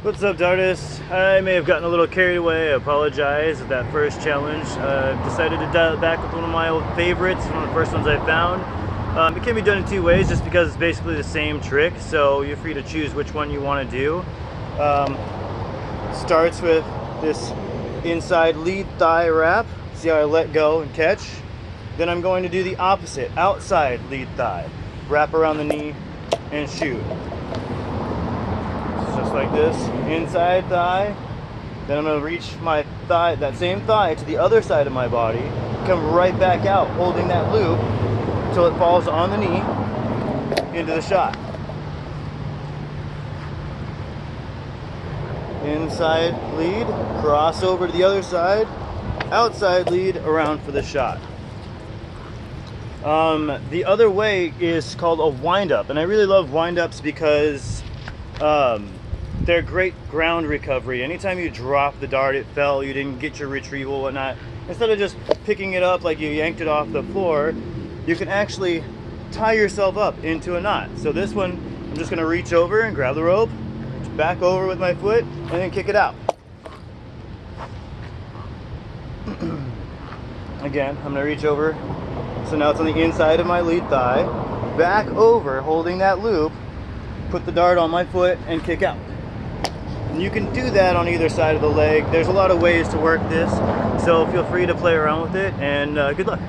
What's up, Dartists? I may have gotten a little carried away. I apologize at that first challenge. Uh, decided to dial it back with one of my old favorites, one of the first ones I found. Um, it can be done in two ways just because it's basically the same trick, so you're free to choose which one you want to do. Um, starts with this inside lead thigh wrap. See how I let go and catch? Then I'm going to do the opposite, outside lead thigh. Wrap around the knee and shoot. Just like this, inside thigh. Then I'm gonna reach my thigh, that same thigh to the other side of my body, come right back out, holding that loop until it falls on the knee into the shot. Inside lead, cross over to the other side, outside lead, around for the shot. Um, the other way is called a wind up, and I really love wind ups because um, they're great ground recovery. Anytime you drop the dart, it fell, you didn't get your retrieval, whatnot. Instead of just picking it up like you yanked it off the floor, you can actually tie yourself up into a knot. So this one, I'm just gonna reach over and grab the rope, back over with my foot, and then kick it out. Again, I'm gonna reach over. So now it's on the inside of my lead thigh, back over, holding that loop, put the dart on my foot, and kick out. And you can do that on either side of the leg. There's a lot of ways to work this, so feel free to play around with it, and uh, good luck.